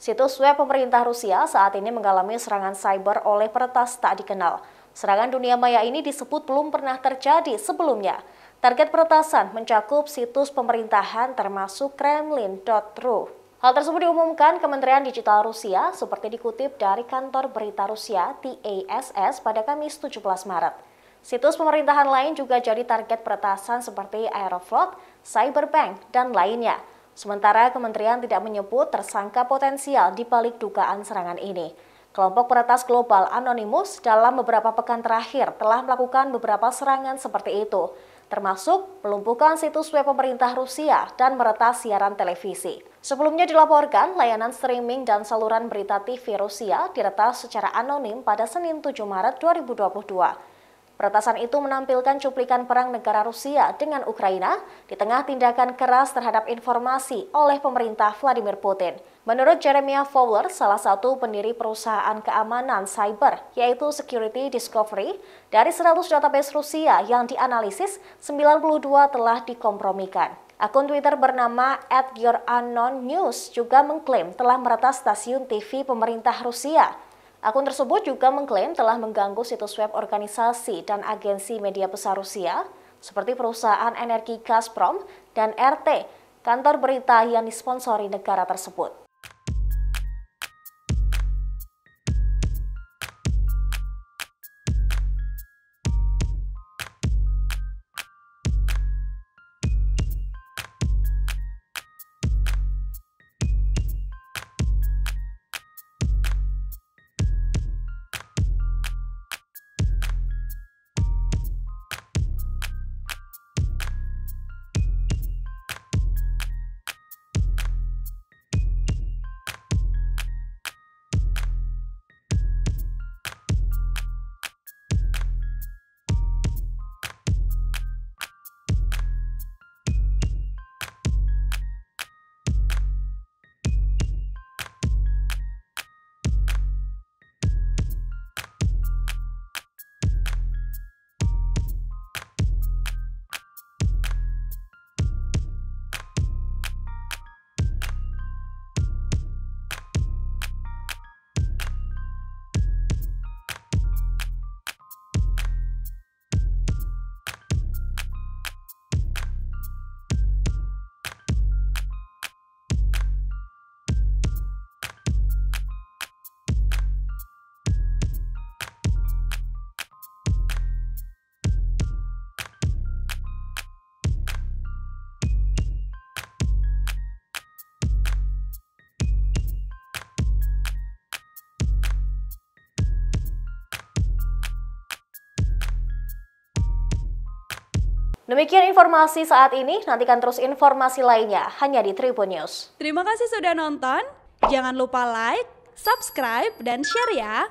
Situs web pemerintah Rusia saat ini mengalami serangan cyber oleh peretas tak dikenal. Serangan dunia maya ini disebut belum pernah terjadi sebelumnya. Target peretasan mencakup situs pemerintahan termasuk kremlin.ru. Hal tersebut diumumkan Kementerian Digital Rusia seperti dikutip dari kantor berita Rusia TASS pada Kamis 17 Maret. Situs pemerintahan lain juga jadi target peretasan seperti Aeroflot, Cyberbank, dan lainnya. Sementara kementerian tidak menyebut tersangka potensial di balik dugaan serangan ini. Kelompok peretas global Anonymous dalam beberapa pekan terakhir telah melakukan beberapa serangan seperti itu, termasuk melumpuhkan situs web pemerintah Rusia dan meretas siaran televisi. Sebelumnya dilaporkan, layanan streaming dan saluran berita TV Rusia diretas secara anonim pada Senin 7 Maret 2022. Peretasan itu menampilkan cuplikan perang negara Rusia dengan Ukraina di tengah tindakan keras terhadap informasi oleh pemerintah Vladimir Putin. Menurut Jeremiah Fowler, salah satu pendiri perusahaan keamanan cyber, yaitu Security Discovery, dari 100 database Rusia yang dianalisis, 92 telah dikompromikan. Akun Twitter bernama @yourunknownnews juga mengklaim telah meretas stasiun TV pemerintah Rusia Akun tersebut juga mengklaim telah mengganggu situs web organisasi dan agensi media besar Rusia, seperti perusahaan energi Gazprom dan RT, kantor berita yang disponsori negara tersebut. Demikian informasi saat ini, nantikan terus informasi lainnya hanya di Tribun News. Terima kasih sudah nonton, jangan lupa like, subscribe, dan share ya.